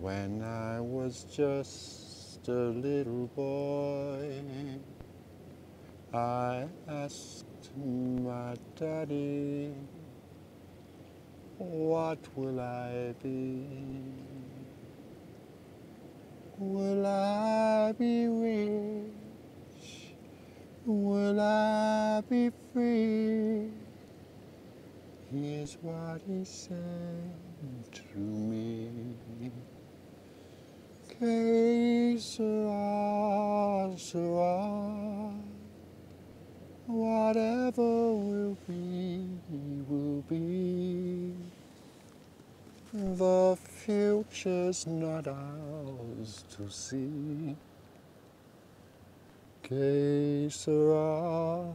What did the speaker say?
When I was just a little boy, I asked my daddy, What will I be? Will I be rich? Will I be free? Here's what he said to me. Sera, sera. Whatever will be, will be. The future's not ours to see. Que sera.